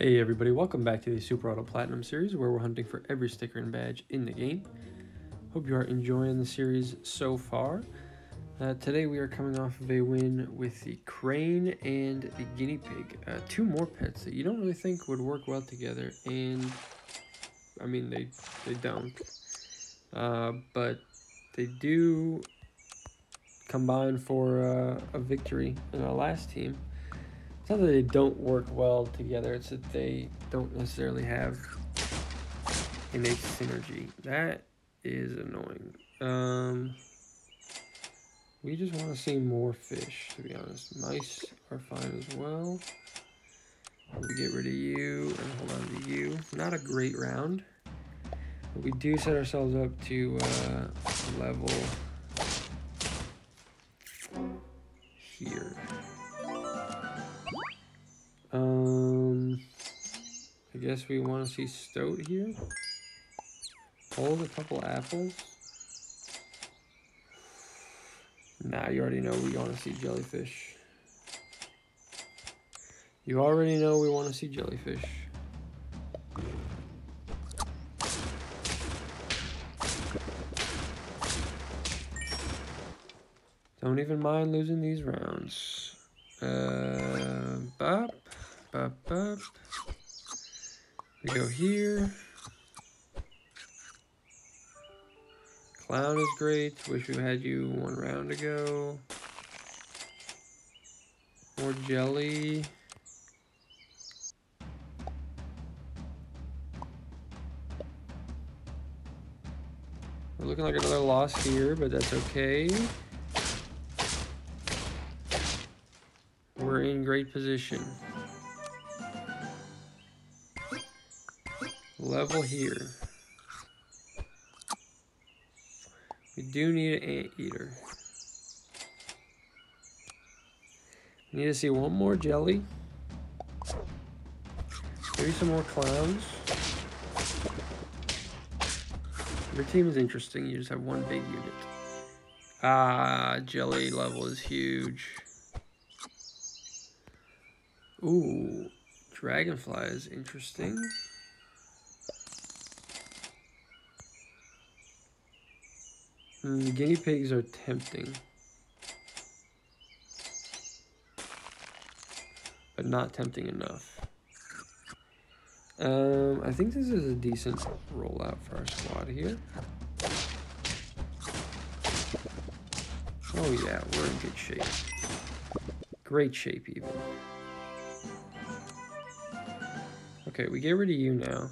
Hey everybody, welcome back to the Super Auto Platinum series where we're hunting for every sticker and badge in the game. Hope you are enjoying the series so far. Uh, today we are coming off of a win with the crane and the guinea pig. Uh, two more pets that you don't really think would work well together and I mean they, they don't. Uh, but they do combine for uh, a victory in our last team. It's not that they don't work well together, it's that they don't necessarily have innate synergy. That is annoying. Um, we just want to see more fish, to be honest. Mice are fine as well. We get rid of you and hold on to you. Not a great round. But we do set ourselves up to uh, level I guess we want to see stoat here. Hold a couple apples. Nah, you already know we want to see jellyfish. You already know we want to see jellyfish. Don't even mind losing these rounds. Uh, bop. Bop, bop. Go here. Clown is great. Wish we had you one round ago. More jelly. We're looking like another loss here, but that's okay. We're in great position. Level here. We do need an anteater. We need to see one more jelly. Maybe some more clowns. Your team is interesting. You just have one big unit. Ah, jelly level is huge. Ooh, dragonfly is interesting. Mm, guinea pigs are tempting. But not tempting enough. Um, I think this is a decent rollout for our squad here. Oh yeah, we're in good shape. Great shape even. Okay, we get rid of you now.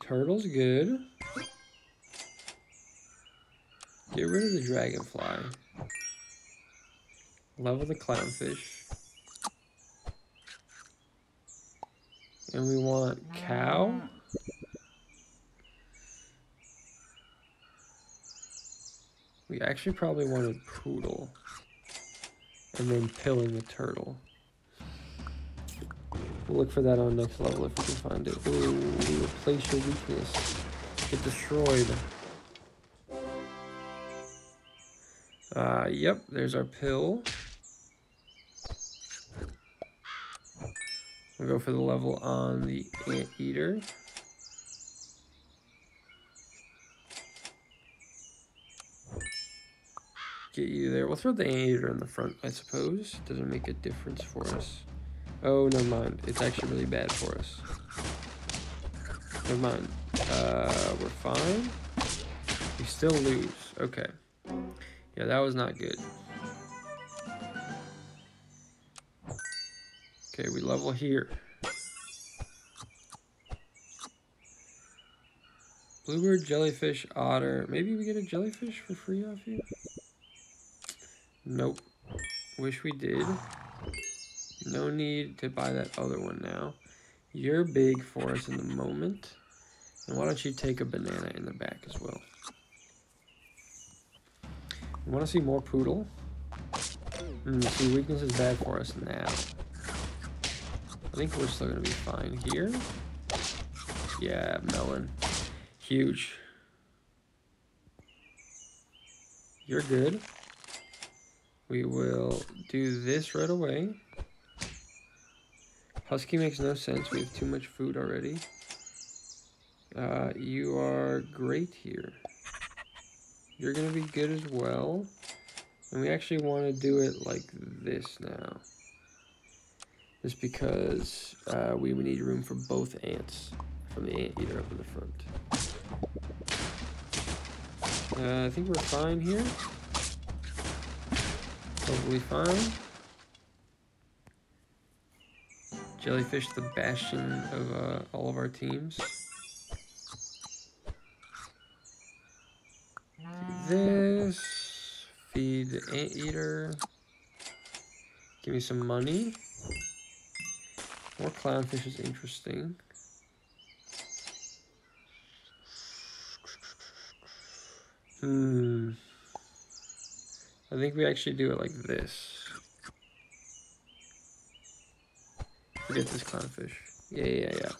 Turtle's good. Get rid of the dragonfly. Level the clownfish. And we want cow. We actually probably wanted poodle. And then pilling the turtle. We'll look for that on next level if we can find it. Ooh, replace your weakness. Get destroyed. Uh, yep, there's our pill. We'll go for the level on the anteater. Get you there. We'll throw the anteater in the front, I suppose. Doesn't make a difference for us. Oh, never mind. It's actually really bad for us. Never mind. Uh, we're fine. We still lose. Okay. Yeah, that was not good. Okay, we level here. Bluebird, jellyfish, otter. Maybe we get a jellyfish for free off you? Nope. Wish we did. No need to buy that other one now. You're big for us in the moment. And why don't you take a banana in the back as well? Want to see more poodle? Mm, see, weakness is bad for us now. I think we're still going to be fine here. Yeah, melon. Huge. You're good. We will do this right away. Husky makes no sense. We have too much food already. Uh, you are great here. You're going to be good as well. And we actually want to do it like this now. Just because uh, we need room for both ants from the ant eater up in the front. Uh, I think we're fine here. Totally fine. Jellyfish, the bastion of uh, all of our teams. This. Feed the anteater. Give me some money. More clownfish is interesting. Hmm. I think we actually do it like this. Forget this clownfish. Yeah, yeah, yeah.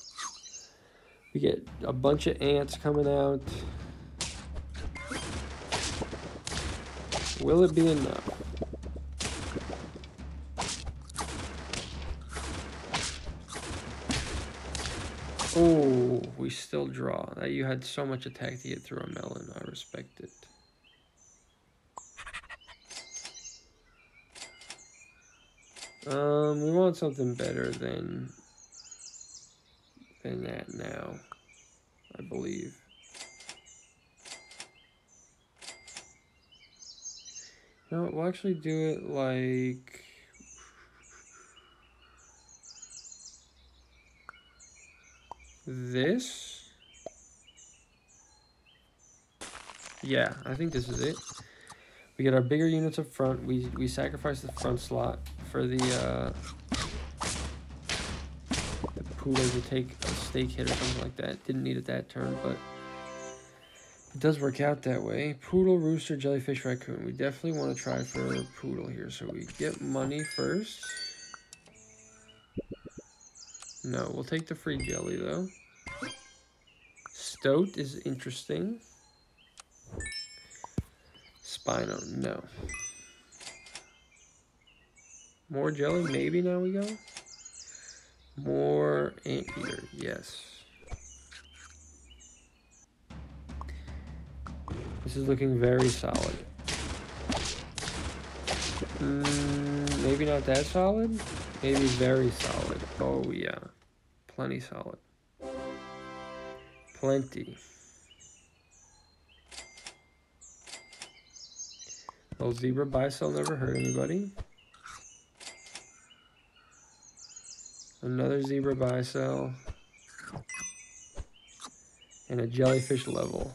We get a bunch of ants coming out. Will it be enough? Oh, we still draw. That you had so much attack to get through a melon. I respect it. Um, we want something better than than that now, I believe. No, we'll actually do it like this. Yeah, I think this is it. We get our bigger units up front. We we sacrifice the front slot for the uh, the to take a stake hit or something like that. Didn't need it that turn, but it does work out that way. Poodle, rooster, jellyfish, raccoon. We definitely want to try for poodle here. So we get money first. No, we'll take the free jelly though. Stoat is interesting. Spino, no. More jelly, maybe now we go. More anteater, yes. This is looking very solid. Mm, maybe not that solid. Maybe very solid. Oh yeah, plenty solid. Plenty. Old zebra buy-sell never hurt anybody. Another zebra buy-sell. And a jellyfish level.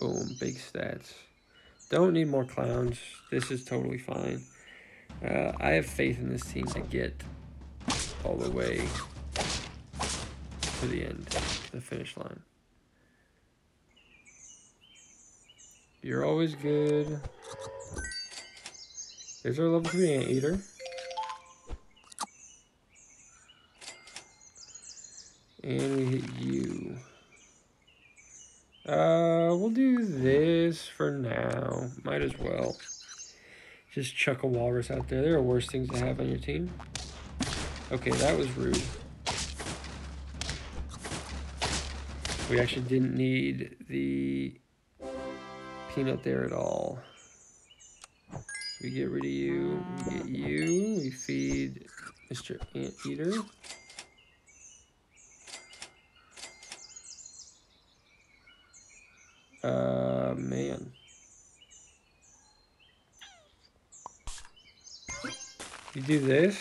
Boom, big stats. Don't need more clowns. This is totally fine. Uh, I have faith in this team to get all the way to the end, to the finish line. You're always good. There's our level 3 anteater. And we hit you. Uh, we'll do this for now. Might as well. Just chuck a walrus out there. There are worse things to have on your team. Okay, that was rude. We actually didn't need the peanut there at all. We get rid of you, we get you, we feed Mr. Anteater. Uh, man. You do this,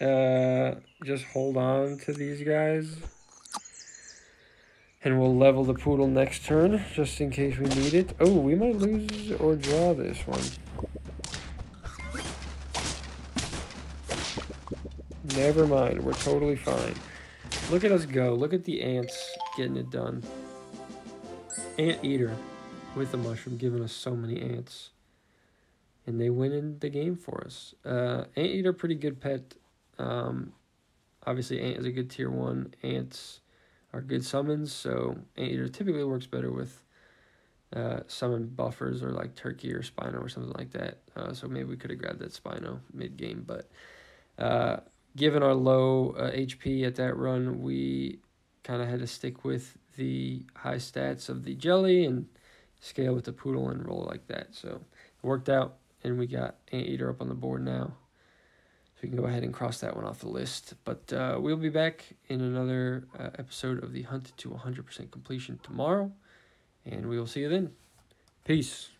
uh, just hold on to these guys. And we'll level the poodle next turn, just in case we need it. Oh, we might lose or draw this one. Never mind, we're totally fine. Look at us go. Look at the ants getting it done. Anteater with the mushroom giving us so many ants. And they win in the game for us. Uh, ant eater, pretty good pet. Um, obviously, Ant is a good tier 1. Ants are good summons, so ant eater typically works better with uh, summon buffers or like Turkey or Spino or something like that. Uh, so maybe we could have grabbed that Spino mid-game, but uh, given our low uh, HP at that run, we kind of had to stick with the high stats of the jelly and scale with the poodle and roll like that. So it worked out, and we got Anteater up on the board now. So we can go ahead and cross that one off the list. But uh, we'll be back in another uh, episode of the Hunt to 100% Completion tomorrow, and we will see you then. Peace.